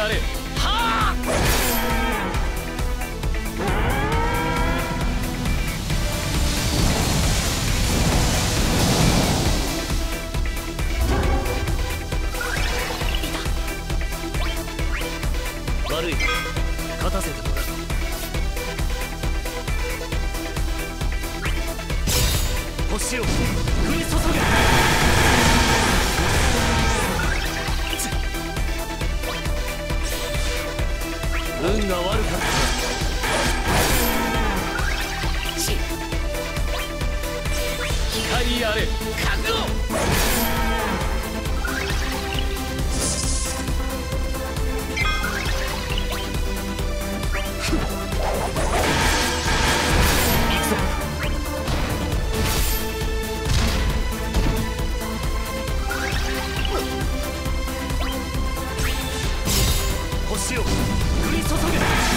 光あれ。はあ。悪い。勝たせてもらう。星を降り注げ。運が悪かったち光あれ覚悟行くぞ星を。注げ。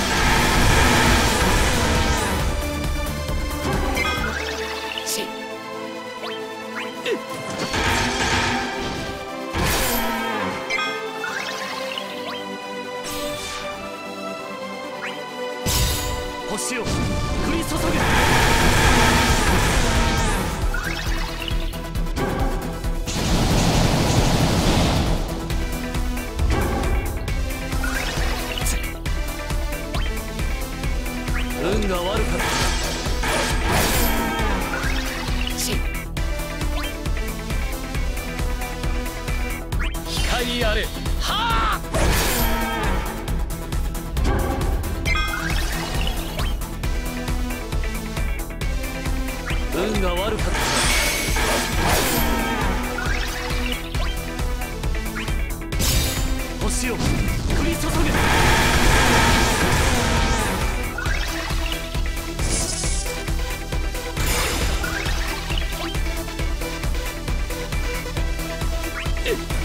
運が悪かった。星を降り注げ。星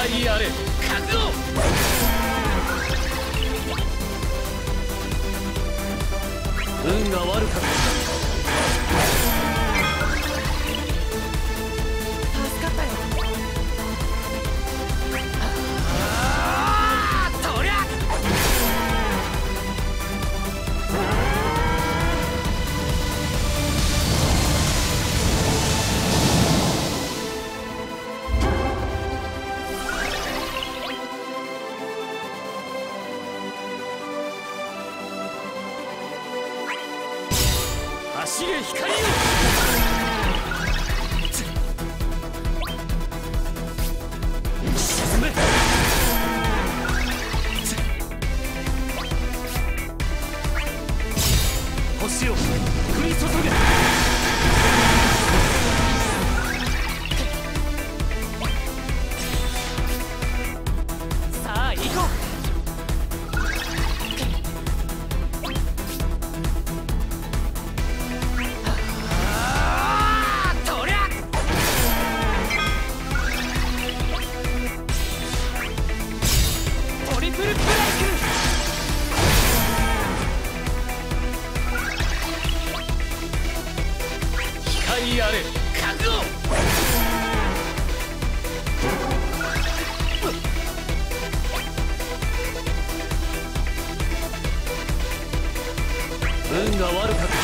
光あれ覚悟。運が悪かった。運が悪かった。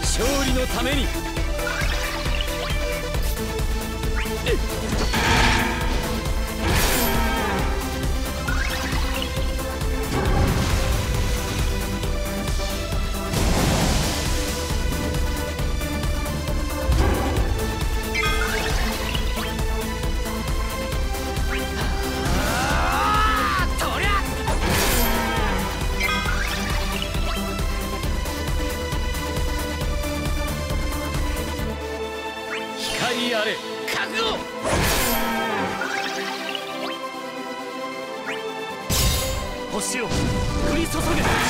勝利のために。星を降り注げ。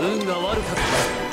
運が悪かった。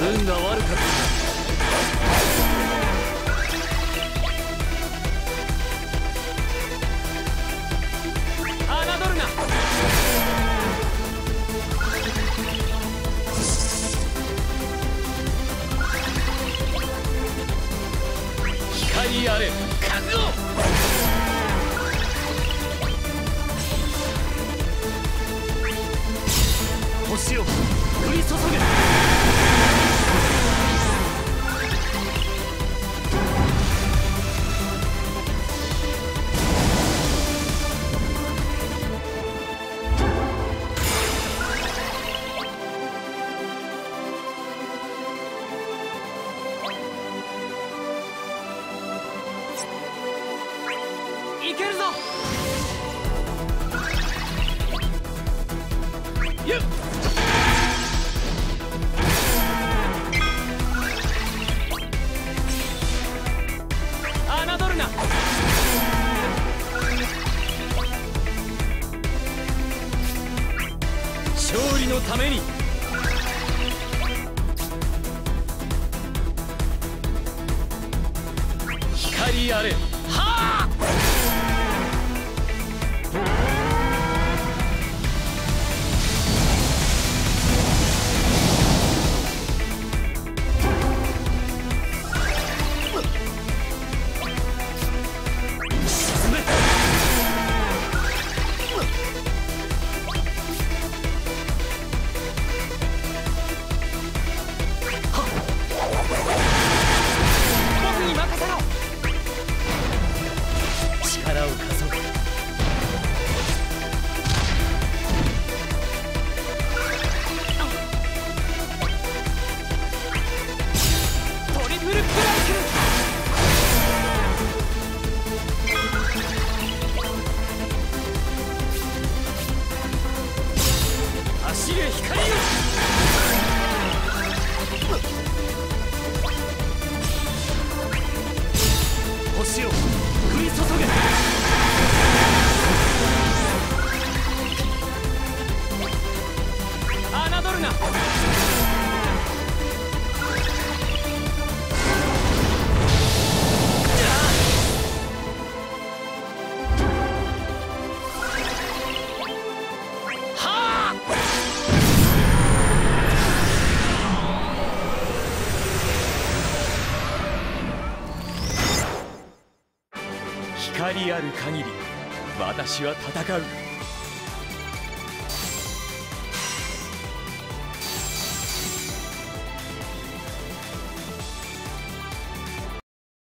運が悪かったやれ覚星を降り注ぐ勝利のために。光ある限り私は戦う。